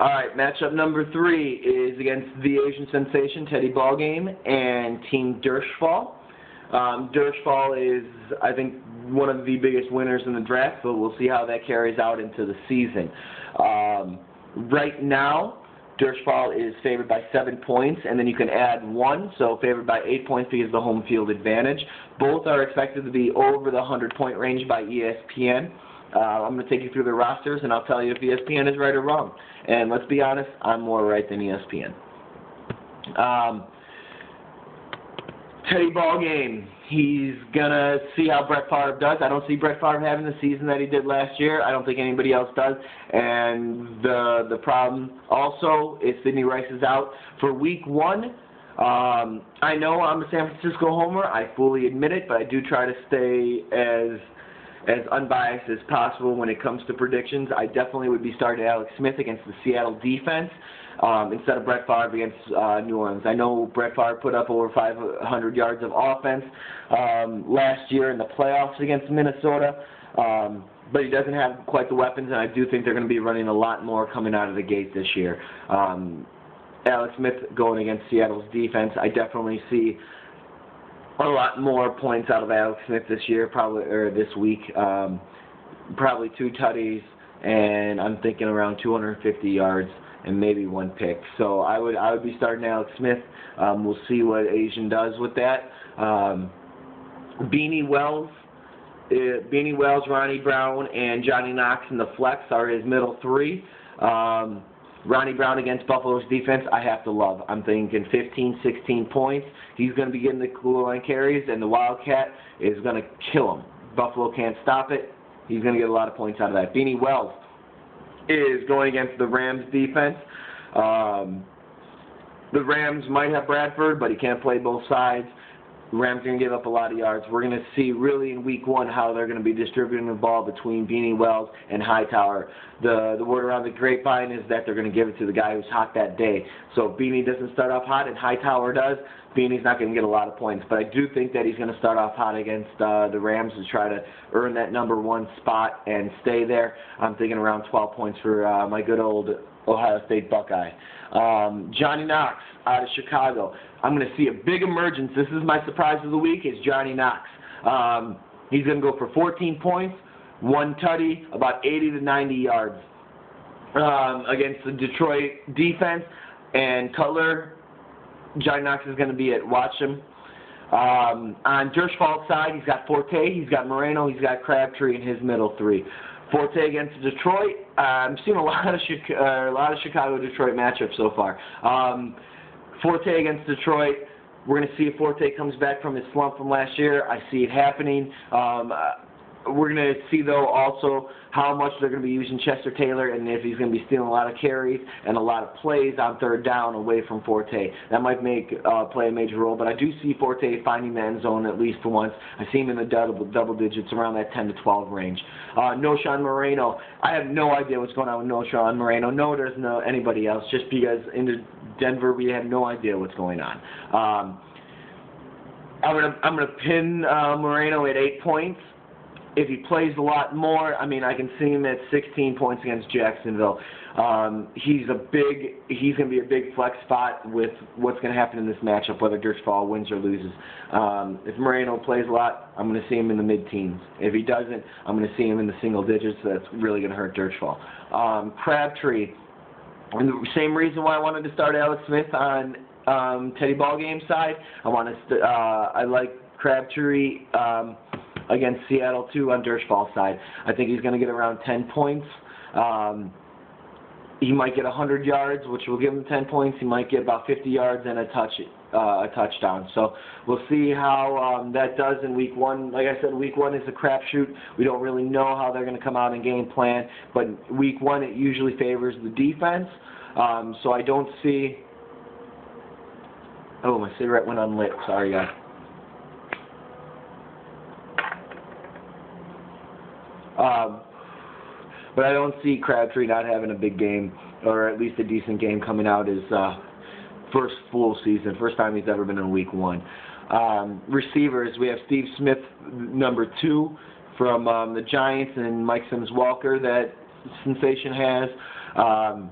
All right, matchup number three is against the Asian sensation Teddy Ballgame and Team Durchfalle. Um, Durchfalle is, I think, one of the biggest winners in the draft, but we'll see how that carries out into the season. Um, right now, Durchfalle is favored by seven points, and then you can add one, so favored by eight points because of the home field advantage. Both are expected to be over the 100-point range by ESPN. Uh, I'm going to take you through the rosters, and I'll tell you if ESPN is right or wrong. And let's be honest, I'm more right than ESPN. Um, Teddy Ballgame. He's gonna see how Brett Favre does. I don't see Brett Favre having the season that he did last year. I don't think anybody else does. And the the problem also is Sidney Rice is out for Week One. Um, I know I'm a San Francisco homer. I fully admit it, but I do try to stay as as unbiased as possible when it comes to predictions. I definitely would be starting Alex Smith against the Seattle defense um, instead of Brett Favre against uh, New Orleans. I know Brett Favre put up over 500 yards of offense um, last year in the playoffs against Minnesota. Um, but he doesn't have quite the weapons, and I do think they're going to be running a lot more coming out of the gate this year. Um, Alex Smith going against Seattle's defense, I definitely see a lot more points out of Alex Smith this year, probably or this week. Um, probably two tutties, and I'm thinking around 250 yards and maybe one pick. So I would I would be starting Alex Smith. Um, we'll see what Asian does with that. Um, Beanie Wells. Uh, Beanie Wells, Ronnie Brown, and Johnny Knox in the flex are his middle three. Um, Ronnie Brown against Buffalo's defense, I have to love. I'm thinking 15, 16 points. He's going to be getting the goal line carries, and the Wildcat is going to kill him. Buffalo can't stop it. He's going to get a lot of points out of that. Beanie Wells is going against the Rams defense. Um, the Rams might have Bradford, but he can't play both sides. Rams are going to give up a lot of yards. We're going to see really in week one how they're going to be distributing the ball between Beanie Wells and Hightower. The the word around the grapevine is that they're going to give it to the guy who's hot that day. So if Beanie doesn't start off hot and Hightower does, Beanie's not going to get a lot of points. But I do think that he's going to start off hot against uh, the Rams to try to earn that number one spot and stay there. I'm thinking around 12 points for uh, my good old Ohio State Buckeye. Um, Johnny Knox out of Chicago. I'm going to see a big emergence. This is my surprise of the week. Is Johnny Knox. Um, he's going to go for 14 points, one tutty, about 80 to 90 yards um, against the Detroit defense. And Cutler, Johnny Knox is going to be at watch him. Um, on Durchfalle's side, he's got Forte, he's got Moreno, he's got Crabtree in his middle three. Forte against Detroit. Uh, I'm seeing a lot of Chicago, uh, a lot of Chicago Detroit matchups so far. Um, Forte against Detroit. We're going to see if Forte comes back from his slump from last year. I see it happening. Um, uh, we're going to see, though, also how much they're going to be using Chester Taylor and if he's going to be stealing a lot of carries and a lot of plays on third down away from Forte. That might make uh, play a major role, but I do see Forte finding the end zone at least for once. I see him in the double, double digits around that 10 to 12 range. Uh, Knowshon Moreno, I have no idea what's going on with Knowshon Moreno. No, there's no anybody else, just because in Denver we have no idea what's going on. Um, I'm gonna I'm gonna pin uh, Moreno at eight points if he plays a lot more, I mean, I can see him at 16 points against Jacksonville. Um, he's a big, he's going to be a big flex spot with what's going to happen in this matchup, whether Durchfalle wins or loses. Um, if Moreno plays a lot, I'm going to see him in the mid-teens. If he doesn't, I'm going to see him in the single digits. So That's really going to hurt Durchfalle. Um, Crabtree, and the same reason why I wanted to start Alex Smith on um, Teddy Ballgame side. I want to, uh, I like Crabtree. Um, against Seattle too on Durchfalle's side. I think he's going to get around 10 points. Um, he might get 100 yards, which will give him 10 points. He might get about 50 yards and a touch, uh, a touchdown. So we'll see how um, that does in week one. Like I said, week one is a crapshoot. We don't really know how they're going to come out and game plan. But week one, it usually favors the defense. Um, so I don't see. Oh, my cigarette went unlit. Sorry, guys. Um, but I don't see Crabtree not having a big game, or at least a decent game coming out his uh, first full season, first time he's ever been in Week One. Um, receivers, we have Steve Smith, number two, from um, the Giants, and Mike Sims Walker that Sensation has. Um,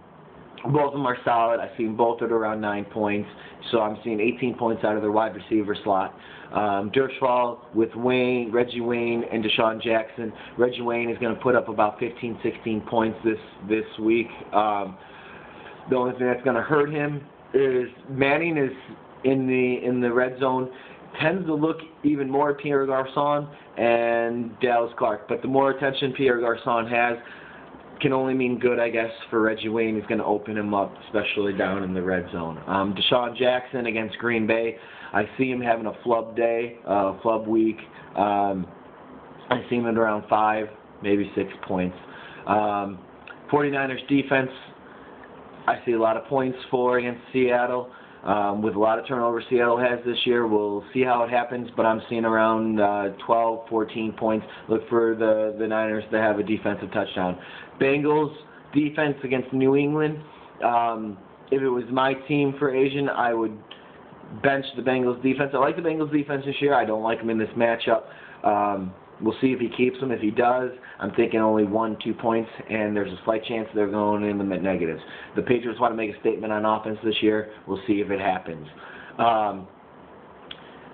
Both of them are solid. I've seen both at around nine points, so I'm seeing 18 points out of their wide receiver slot. Um, Durchfalle with Wayne, Reggie Wayne, and DeSean Jackson. Reggie Wayne is going to put up about 15, 16 points this this week. Um, the only thing that's going to hurt him is Manning is in the in the red zone tends to look even more at Pierre Garcon and Dallas Clark. But the more attention Pierre Garcon has, can only mean good, I guess, for Reggie Wayne. He's going to open him up, especially down in the red zone. Um, DeSean Jackson against Green Bay. I see him having a flub day, uh, flub week. Um, I see him at around five, maybe six points. Um, 49ers defense, I see a lot of points for against Seattle. Um, with a lot of turnover Seattle has this year, we'll see how it happens, but I'm seeing around uh, 12, 14 points. Look for the, the Niners to have a defensive touchdown. Bengals defense against New England. Um, if it was my team for Asian, I would bench the Bengals defense. I like the Bengals defense this year. I don't like them in this matchup. Um, We'll see if he keeps them. If he does, I'm thinking only one, two points, and there's a slight chance they're going in the negatives. The Patriots want to make a statement on offense this year. We'll see if it happens. Um,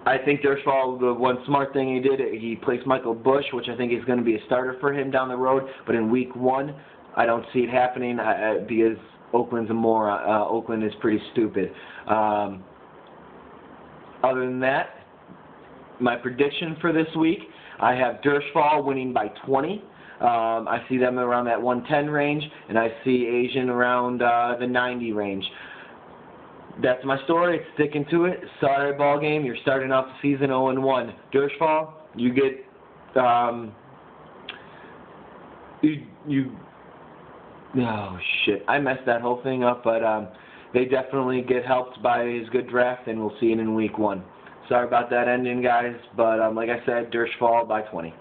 I think Durchfalle, the one smart thing he did, he placed Michael Bush, which I think is going to be a starter for him down the road. But in week one, I don't see it happening uh, because Oakland's a more uh, Oakland is pretty stupid. Um, other than that, my prediction for this week I have Durchfalle winning by 20. Um, I see them around that 110 range, and I see Asian around uh, the 90 range. That's my story. It's sticking to it. Sorry, ball game. You're starting off the season 0 and 1. Durchfalle, you get um, you you. Oh shit! I messed that whole thing up, but um, they definitely get helped by his good draft, and we'll see it in week one. Sorry about that ending, guys, but um, like I said, Durchfalle by 20.